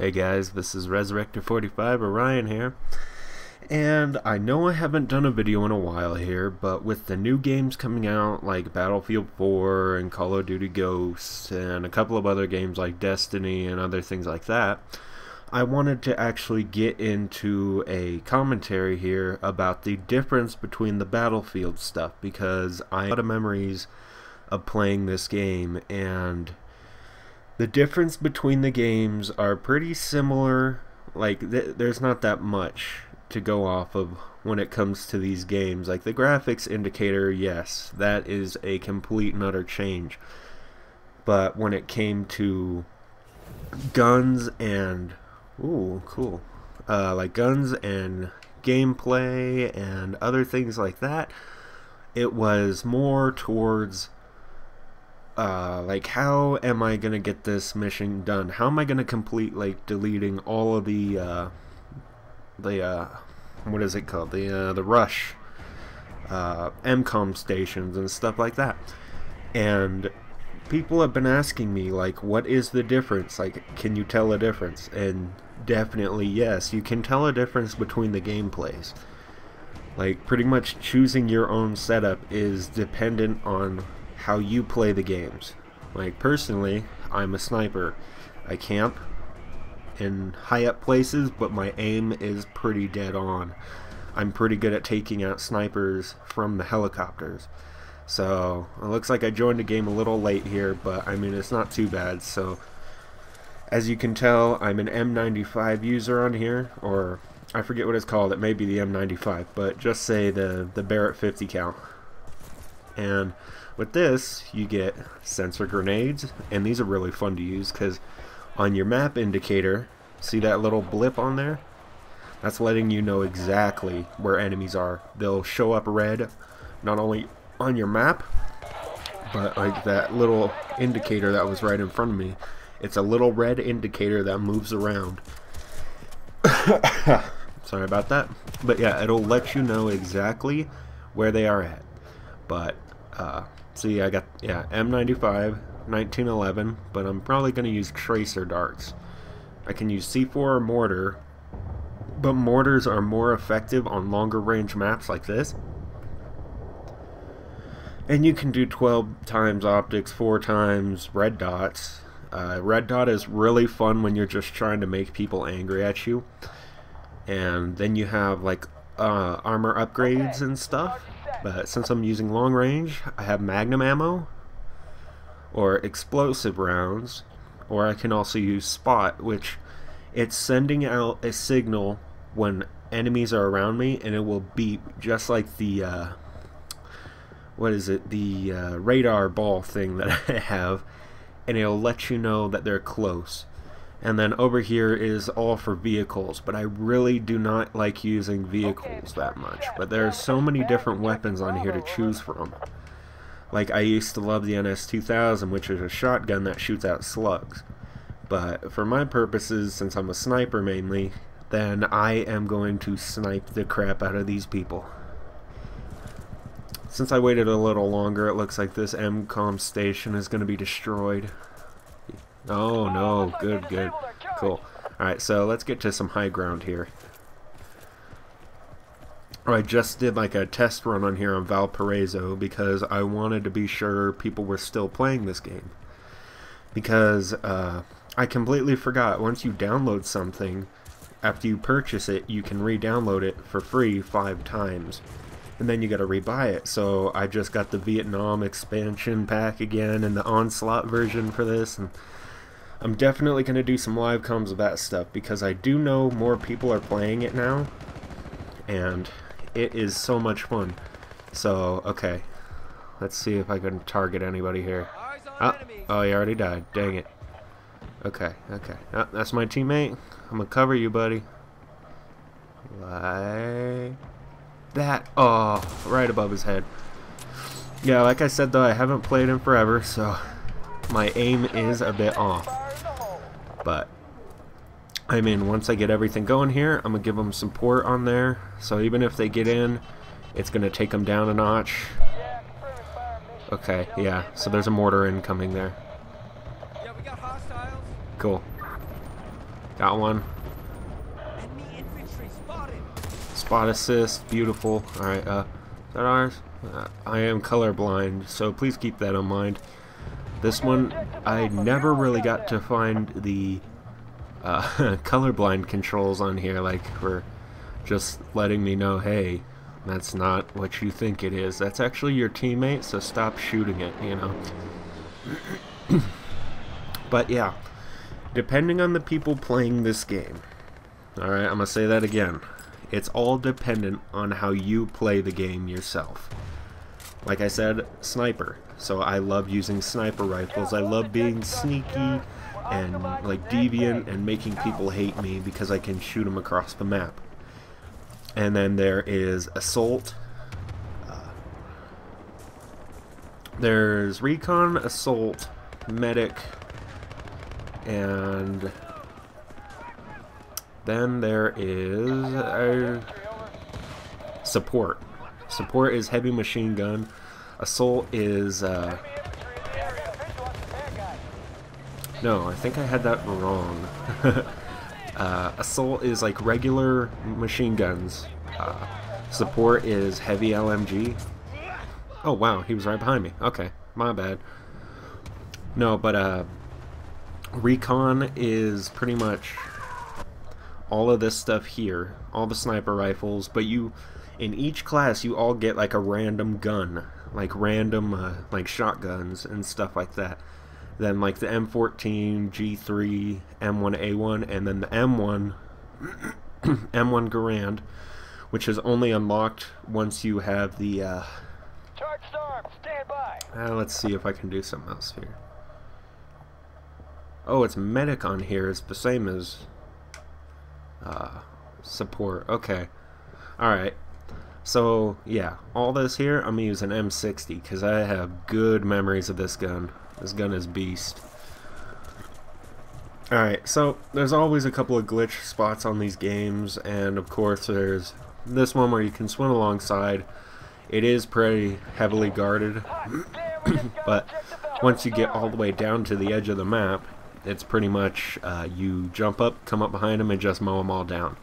Hey guys, this is Resurector45 Orion here. And I know I haven't done a video in a while here, but with the new games coming out like Battlefield 4 and Call of Duty Ghosts and a couple of other games like Destiny and other things like that, I wanted to actually get into a commentary here about the difference between the Battlefield stuff because I have a lot of memories of playing this game and the difference between the games are pretty similar like th there's not that much to go off of when it comes to these games. Like the graphics indicator yes that is a complete and utter change. But when it came to guns and ooh cool uh, like guns and gameplay and other things like that it was more towards uh, like how am I gonna get this mission done? How am I gonna complete like deleting all of the uh, the uh, what is it called the uh, the rush uh, MCOM stations and stuff like that? And people have been asking me like, what is the difference? Like, can you tell a difference? And definitely yes, you can tell a difference between the gameplays. Like pretty much choosing your own setup is dependent on how you play the games. Like personally, I'm a sniper. I camp in high up places, but my aim is pretty dead on. I'm pretty good at taking out snipers from the helicopters. So it looks like I joined the game a little late here, but I mean it's not too bad. So as you can tell, I'm an M95 user on here, or I forget what it's called. It may be the M95, but just say the the Barrett 50 cal. And with this, you get sensor grenades, and these are really fun to use because on your map indicator, see that little blip on there? That's letting you know exactly where enemies are. They'll show up red, not only on your map, but like that little indicator that was right in front of me. It's a little red indicator that moves around. Sorry about that. But yeah, it'll let you know exactly where they are at. But uh, See, I got, yeah, M95, 1911, but I'm probably going to use tracer darts. I can use C4 or mortar, but mortars are more effective on longer range maps like this. And you can do 12 times optics, 4 times red dots. Uh, red dot is really fun when you're just trying to make people angry at you. And then you have like uh, armor upgrades and stuff. But since I'm using long range, I have magnum ammo or explosive rounds, or I can also use spot, which it's sending out a signal when enemies are around me, and it will beep just like the uh, what is it, the uh, radar ball thing that I have, and it'll let you know that they're close. And then over here is all for vehicles, but I really do not like using vehicles that much. But there are so many different weapons on here to choose from. Like I used to love the NS2000, which is a shotgun that shoots out slugs. But for my purposes, since I'm a sniper mainly, then I am going to snipe the crap out of these people. Since I waited a little longer, it looks like this MCOM station is going to be destroyed. Oh no, good, good. Cool. Alright, so let's get to some high ground here. I just did like a test run on here on Valparaiso because I wanted to be sure people were still playing this game. Because uh, I completely forgot once you download something, after you purchase it, you can re-download it for free five times. And then you gotta rebuy it. So I just got the Vietnam expansion pack again and the Onslaught version for this. and I'm definitely going to do some live coms of that stuff because I do know more people are playing it now and it is so much fun. So, okay. Let's see if I can target anybody here. Oh, oh, he already died. Dang it. Okay, okay. Oh, that's my teammate. I'm gonna cover you, buddy. Like that. Oh, right above his head. Yeah, like I said though, I haven't played him forever, so my aim is a bit off. But, I mean, once I get everything going here, I'm going to give them support on there. So even if they get in, it's going to take them down a notch. Okay, yeah. So there's a mortar incoming there. Cool. Got one. Spot assist, beautiful. Alright, uh, is that ours? Uh, I am colorblind, so please keep that in mind. This one, I never really got to find the uh, colorblind controls on here, like for just letting me know, hey, that's not what you think it is. That's actually your teammate, so stop shooting it, you know. but yeah, depending on the people playing this game, alright, I'm going to say that again. It's all dependent on how you play the game yourself. Like I said, sniper. So I love using sniper rifles. I love being sneaky and like deviant and making people hate me because I can shoot them across the map. And then there is assault. Uh, there's recon, assault, medic, and then there is a support. Support is heavy machine gun. Assault is uh, no, I think I had that wrong. uh, assault is like regular machine guns. Uh, support is heavy LMG. Oh wow, he was right behind me. Okay, my bad. No, but uh, recon is pretty much all of this stuff here, all the sniper rifles, but you, in each class, you all get like a random gun, like random, uh, like shotguns and stuff like that. Then like the M14, G3, M1A1, and then the M1, M1 Garand, which is only unlocked once you have the, uh, stand by. Uh, let's see if I can do something else here. Oh, it's medic on here. It's the same as uh, support. Okay. Alright. So, yeah. All this here, I'm an M60 because I have good memories of this gun. This gun is beast. Alright, so there's always a couple of glitch spots on these games, and of course there's this one where you can swim alongside. It is pretty heavily guarded, but once you get all the way down to the edge of the map, it's pretty much uh, you jump up, come up behind them, and just mow them all down.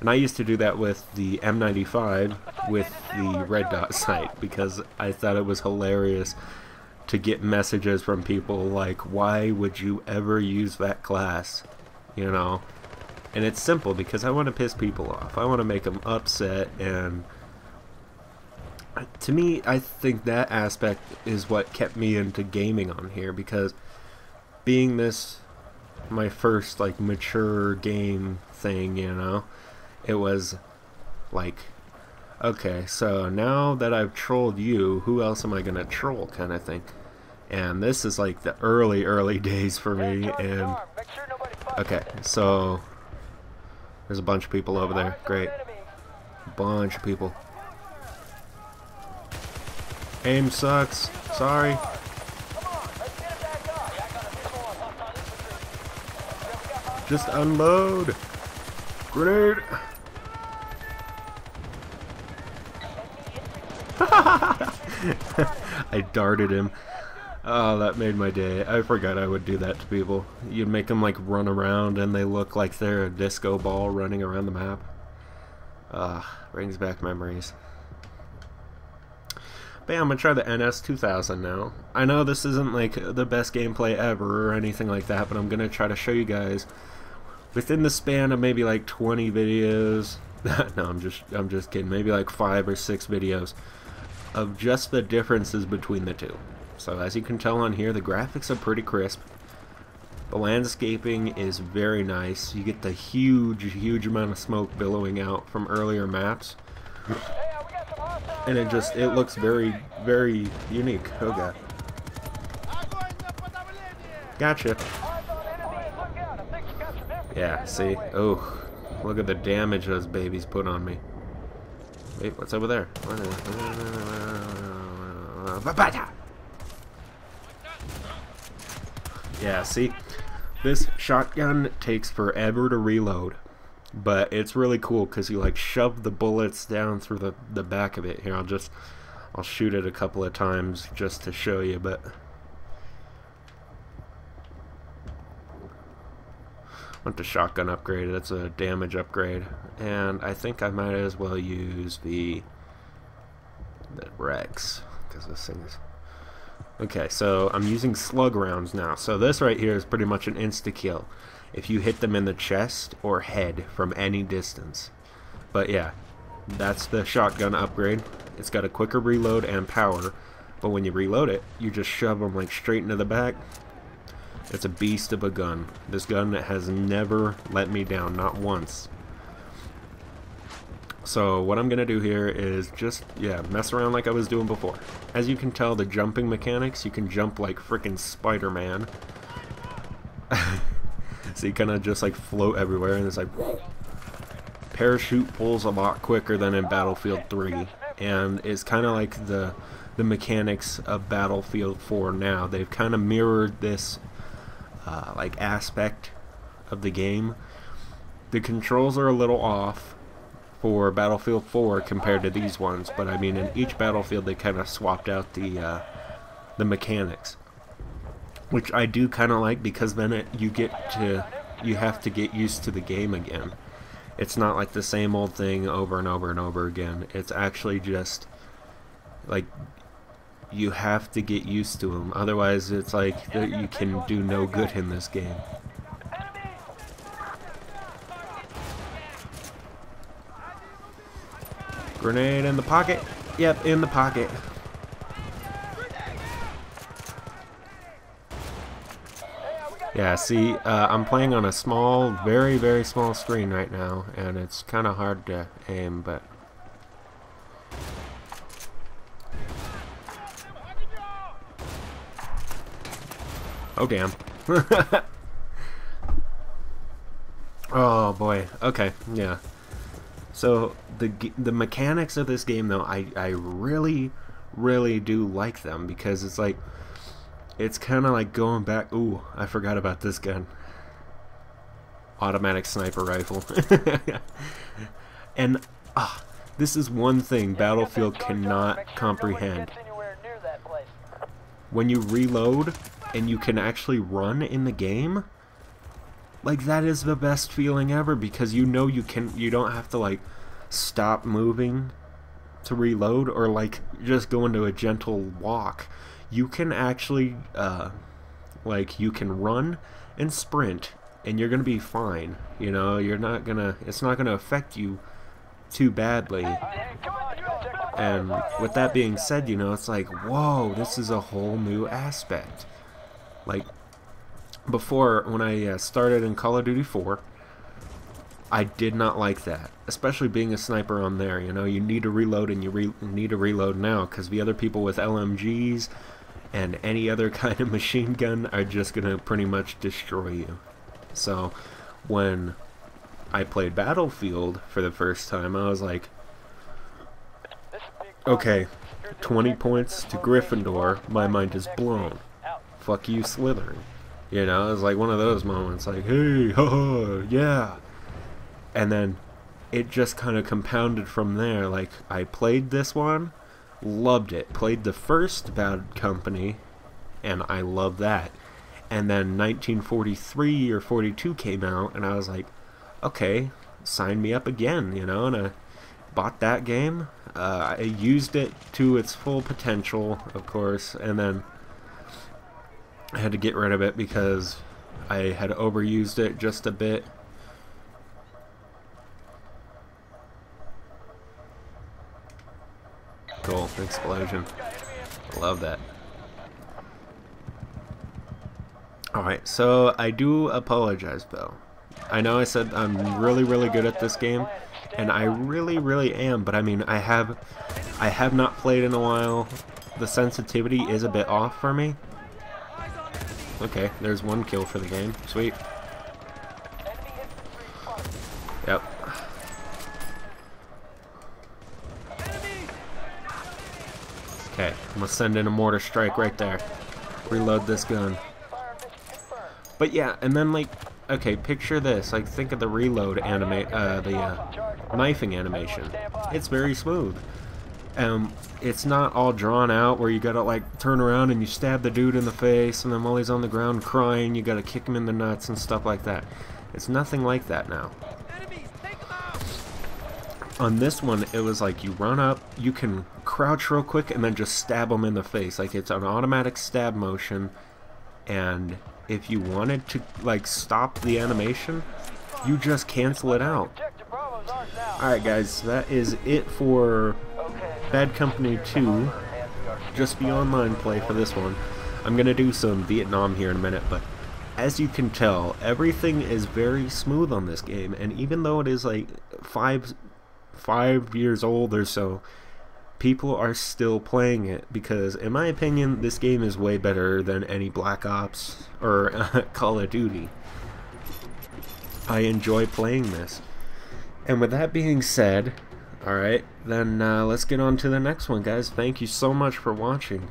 And I used to do that with the M95 with the red dot sight because I thought it was hilarious to get messages from people like, why would you ever use that class? You know? And it's simple because I want to piss people off. I want to make them upset and to me, I think that aspect is what kept me into gaming on here because being this my first like mature game thing, you know, it was like okay, so now that I've trolled you, who else am I gonna troll kind of thing. And this is like the early, early days for me, and okay, so there's a bunch of people over there, great, bunch of people. Aim sucks, sorry. Just unload! Grenade! I darted him. Oh, that made my day. I forgot I would do that to people. You'd make them like run around and they look like they're a disco ball running around the map. Ah, uh, brings back memories. But yeah, I'm gonna try the NS2000 now. I know this isn't like the best gameplay ever or anything like that, but I'm gonna try to show you guys within the span of maybe like 20 videos no I'm just I'm just kidding maybe like five or six videos of just the differences between the two so as you can tell on here the graphics are pretty crisp the landscaping is very nice you get the huge huge amount of smoke billowing out from earlier maps and it just it looks very very unique oh god gotcha yeah, see? Oh, look at the damage those babies put on me. Wait, what's over there? Yeah, see? This shotgun takes forever to reload. But it's really cool because you like shove the bullets down through the, the back of it. Here, I'll just, I'll shoot it a couple of times just to show you, but want the shotgun upgrade. That's a damage upgrade. And I think I might as well use the, the Rex. Because this thing is... Okay, so I'm using slug rounds now. So this right here is pretty much an insta-kill. If you hit them in the chest or head from any distance. But yeah, that's the shotgun upgrade. It's got a quicker reload and power. But when you reload it, you just shove them like straight into the back. It's a beast of a gun. This gun has never let me down, not once. So what I'm going to do here is just, yeah, mess around like I was doing before. As you can tell, the jumping mechanics, you can jump like freaking Spider-Man. so you kind of just like float everywhere and it's like... Parachute pulls a lot quicker than in Battlefield 3. And it's kind of like the the mechanics of Battlefield 4 now. They've kind of mirrored this uh, like aspect of the game. The controls are a little off for Battlefield 4 compared to these ones, but I mean in each Battlefield they kind of swapped out the uh, the mechanics, which I do kind of like because then it, you get to you have to get used to the game again. It's not like the same old thing over and over and over again. It's actually just like you have to get used to them. Otherwise, it's like you can do no good in this game. Grenade in the pocket. Yep, in the pocket. Yeah, see, uh, I'm playing on a small, very, very small screen right now, and it's kind of hard to aim, but Oh, damn. oh, boy. Okay, yeah. So, the the mechanics of this game, though, I, I really, really do like them, because it's like, it's kind of like going back, ooh, I forgot about this gun. Automatic sniper rifle. and, ah, this is one thing Battlefield cannot comprehend. When you reload, and you can actually run in the game, like that is the best feeling ever because you know you can you don't have to like stop moving to reload or like just go into a gentle walk. You can actually uh like you can run and sprint and you're going to be fine. You know, you're not going to it's not going to affect you too badly. And with that being said, you know, it's like, whoa, this is a whole new aspect. Like, before, when I uh, started in Call of Duty 4, I did not like that. Especially being a sniper on there, you know, you need to reload and you re need to reload now, because the other people with LMGs and any other kind of machine gun are just going to pretty much destroy you. So, when I played Battlefield for the first time, I was like, okay, 20 points to Gryffindor, my mind is blown fuck you Slytherin. You know, it's like one of those moments like, hey, haha, yeah. And then it just kind of compounded from there. Like, I played this one, loved it. Played the first Bad Company, and I love that. And then 1943 or 42 came out, and I was like, okay, sign me up again, you know, and I bought that game. Uh, I used it to its full potential, of course, and then I had to get rid of it because I had overused it just a bit. Cool, explosion. I Love that. Alright, so I do apologize, though. I know I said I'm really, really good at this game, and I really, really am, but I mean, I have, I have not played in a while. The sensitivity is a bit off for me, Okay, there's one kill for the game. Sweet. Yep. Okay, I'm gonna send in a mortar strike right there. Reload this gun. But yeah, and then like, okay, picture this. Like, think of the reload animate, uh, the uh, knifing animation. It's very smooth. Um, it's not all drawn out where you gotta like turn around and you stab the dude in the face and then while he's on the ground crying you gotta kick him in the nuts and stuff like that. It's nothing like that now. On this one, it was like you run up, you can crouch real quick and then just stab him in the face. Like it's an automatic stab motion and if you wanted to like stop the animation, you just cancel it out. Alright guys, that is it for Bad Company 2. Just the online play for this one. I'm going to do some Vietnam here in a minute, but as you can tell, everything is very smooth on this game, and even though it is like five, five years old or so, people are still playing it because, in my opinion, this game is way better than any Black Ops or Call of Duty. I enjoy playing this. And with that being said, alright, then uh, let's get on to the next one, guys. Thank you so much for watching.